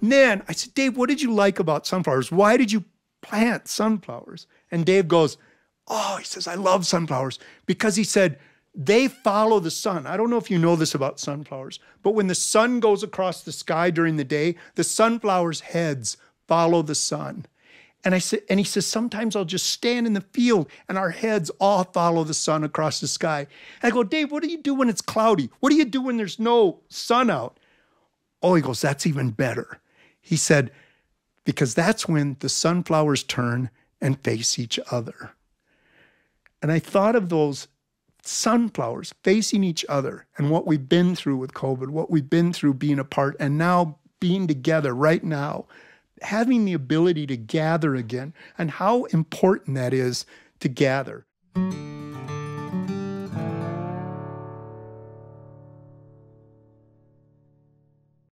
Then I said, Dave, what did you like about sunflowers? Why did you plant sunflowers? And Dave goes, Oh, he says, I love sunflowers because he said, they follow the sun. I don't know if you know this about sunflowers, but when the sun goes across the sky during the day, the sunflowers' heads follow the sun. And I said, and he says, sometimes I'll just stand in the field and our heads all follow the sun across the sky. And I go, Dave, what do you do when it's cloudy? What do you do when there's no sun out? Oh, he goes, that's even better. He said, because that's when the sunflowers turn and face each other. And I thought of those sunflowers facing each other and what we've been through with COVID, what we've been through being apart, and now being together right now, having the ability to gather again, and how important that is to gather.